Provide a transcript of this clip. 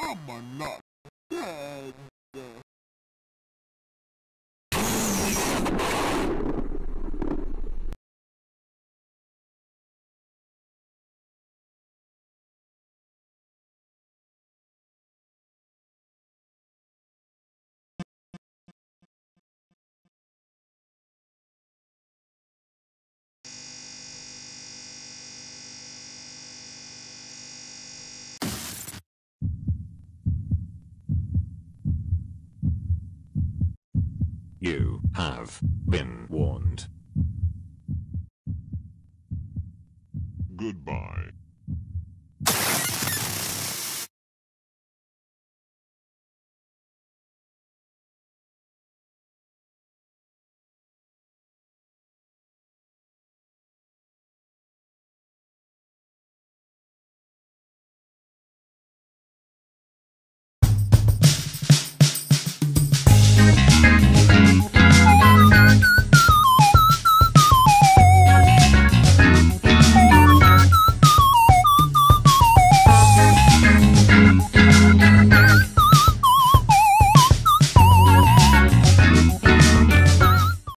Come on now. You have been warned. Goodbye.